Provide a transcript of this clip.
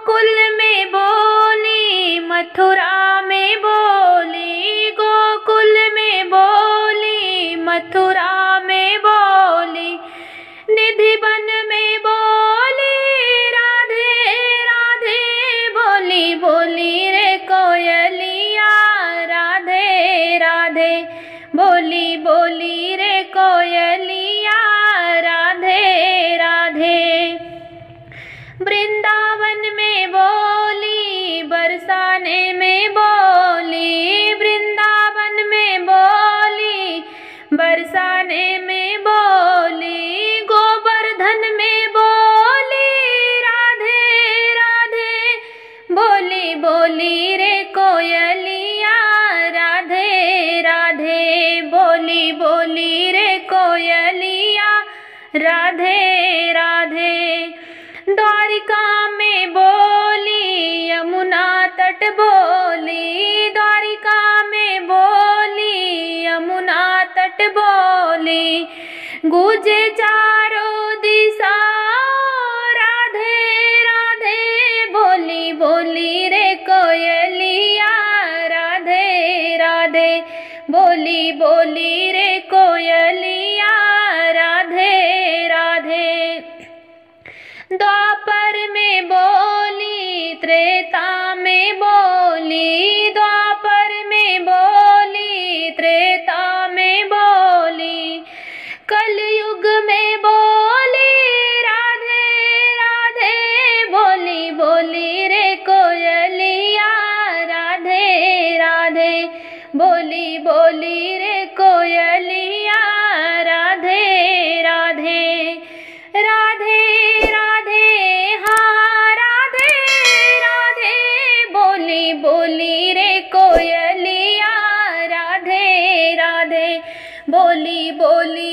गोकुल में बोली, मथुरा में बोली, गोकुल में बोली, मथुरा में बोली, निधि बन में बोली, राधे राधे, बोली बोली रे कोयलिया, राधे राधे, बोली बोली रे कोयलिया, राधे राधे बृंद राधे राधे। द्वारिका में बोली, यमुना तट बोली। द्वारिका में बोली, यमुना तट बोली। गुजे चारों दिशा, राधे राधे। बोली बोली रे कोयलिया, राधे राधे। बोली बोली रे कोयलिया। त्रेता में बोली, द्वापर में बोली, त्रेता में बोली। कलयुग में बोली, राधे राधे, बोली बोली रे कोयलिया। राधे राधे, बोली बोली रे कोयलिया। बोली